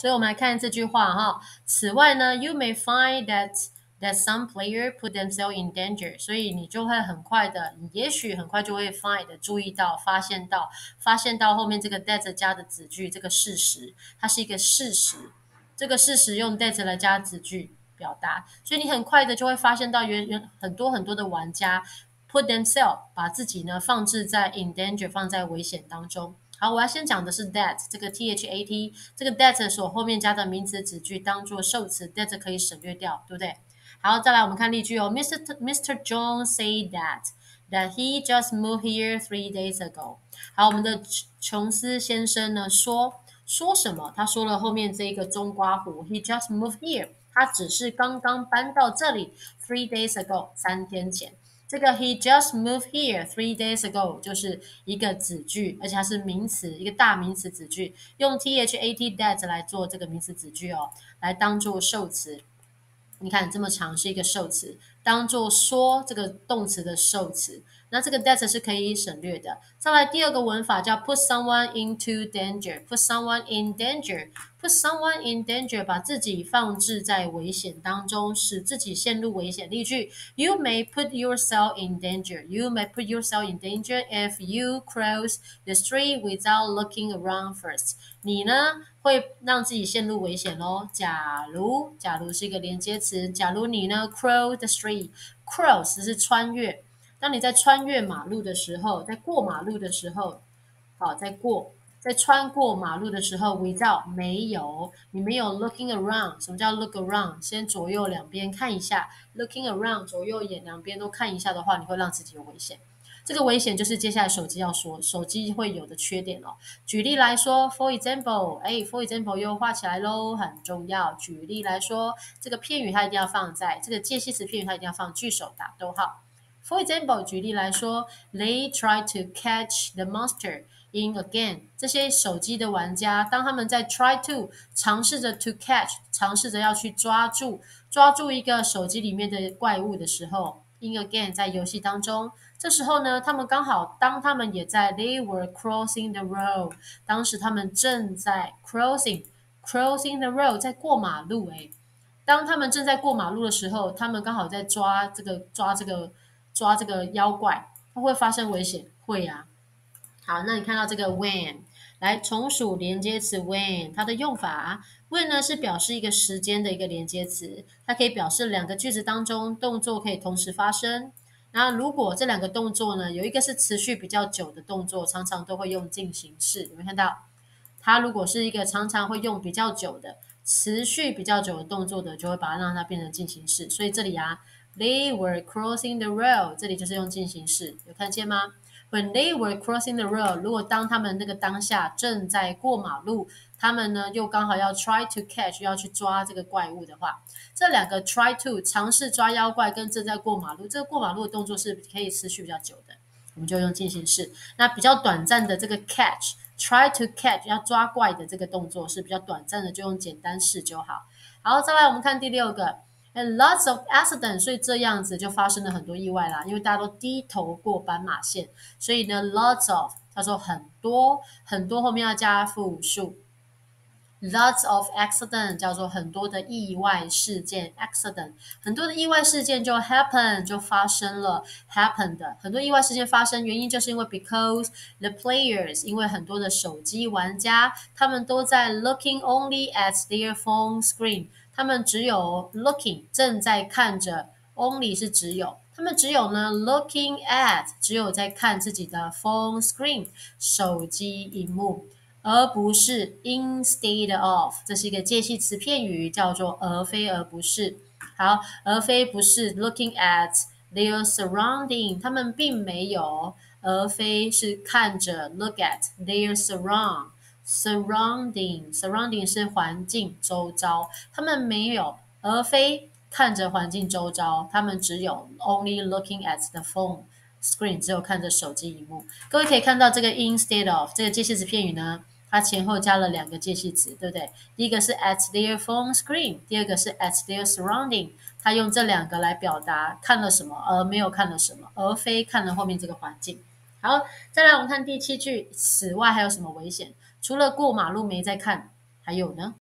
所以我们来看这句话哈。此外呢，you may find that that some player put themselves in danger，所以你就会很快的，你也许很快就会 find 注意到、发现到、发现到后面这个 that 加的子句，这个事实，它是一个事实。这个事实用 that 来加子句表达，所以你很快的就会发现到，原原很多很多的玩家 put themselves 把自己呢放置在 in danger，放在危险当中。好，我要先讲的是 that 这个 t h a t 这个 that 所后面加的名词子句当做受词，that 可以省略掉，对不对？好，再来我们看例句哦。Mr. Mr. John said that that he just moved here three days ago。好，我们的琼斯先生呢说。说什么？他说了后面这一个中刮弧，He just moved here。他只是刚刚搬到这里，three days ago，三天前。这个 He just moved here three days ago 就是一个子句，而且它是名词，一个大名词子句，用 T H A T that 来做这个名词子句哦，来当做受词。你看这么长是一个受词，当做说这个动词的受词。那这个 that 是可以省略的。再来第二个文法叫 put someone into danger，put someone in danger，put someone in danger，把自己放置在危险当中，使自己陷入危险。例句：You may put yourself in danger. You may put yourself in danger if you cross the street without looking around first. 你呢会让自己陷入危险哦。假如，假如是一个连接词，假如你呢 cross the street，cross 是穿越。当你在穿越马路的时候，在过马路的时候，好，在过，在穿过马路的时候，without 没有，你没有 looking around。什么叫 look around？先左右两边看一下，looking around，左右眼两边都看一下的话，你会让自己有危险。这个危险就是接下来手机要说，手机会有的缺点哦。举例来说，for example，哎，for example 又画起来喽，很重要。举例来说，这个片语它一定要放在这个介系词片语，它一定要放句首打逗号。For example，举例来说，They try to catch the monster in again。这些手机的玩家，当他们在 try to 尝试着 to catch，尝试着要去抓住抓住一个手机里面的怪物的时候，in again 在游戏当中，这时候呢，他们刚好当他们也在，They were crossing the road。当时他们正在 crossing crossing the road，在过马路。诶，当他们正在过马路的时候，他们刚好在抓这个抓这个。抓这个妖怪，它会发生危险，会呀。好，那你看到这个 when，来从属连接词 when，它的用法 when 呢是表示一个时间的一个连接词，它可以表示两个句子当中动作可以同时发生。那如果这两个动作呢有一个是持续比较久的动作，常常都会用进行式。有没有看到？它如果是一个常常会用比较久的、持续比较久的动作的，就会把它让它变成进行式。所以这里啊。They were crossing the road，这里就是用进行式，有看见吗？When they were crossing the road，如果当他们那个当下正在过马路，他们呢又刚好要 try to catch，要去抓这个怪物的话，这两个 try to 尝试抓妖怪跟正在过马路，这个过马路的动作是可以持续比较久的，我们就用进行式。那比较短暂的这个 catch，try to catch 要抓怪的这个动作是比较短暂的，就用简单式就好。好，再来我们看第六个。And lots of accident，所以这样子就发生了很多意外啦。因为大家都低头过斑马线，所以呢，lots of，他说很多很多后面要加复数。Lots of accident 叫做很多的意外事件，accident 很多的意外事件就 happen 就发生了，happened 很多意外事件发生原因就是因为 because the players 因为很多的手机玩家他们都在 looking only at their phone screen。他们只有 looking 正在看着，only 是只有，他们只有呢 looking at 只有在看自己的 phone screen 手机荧幕，而不是 instead of 这是一个介系词片语，叫做而非而不是。好，而非不是 looking at their surrounding，他们并没有，而非是看着 look at their surround。Surrounding，surrounding 是环境周遭，他们没有，而非看着环境周遭，他们只有 only looking at the phone screen，只有看着手机荧幕。各位可以看到这个 instead of 这个介系词片语呢，它前后加了两个介系词，对不对？第一个是 at their phone screen，第二个是 at their surrounding，它用这两个来表达看了什么，而没有看了什么，而非看了后面这个环境。好，再来我们看第七句，此外还有什么危险？除了过马路没在看，还有呢？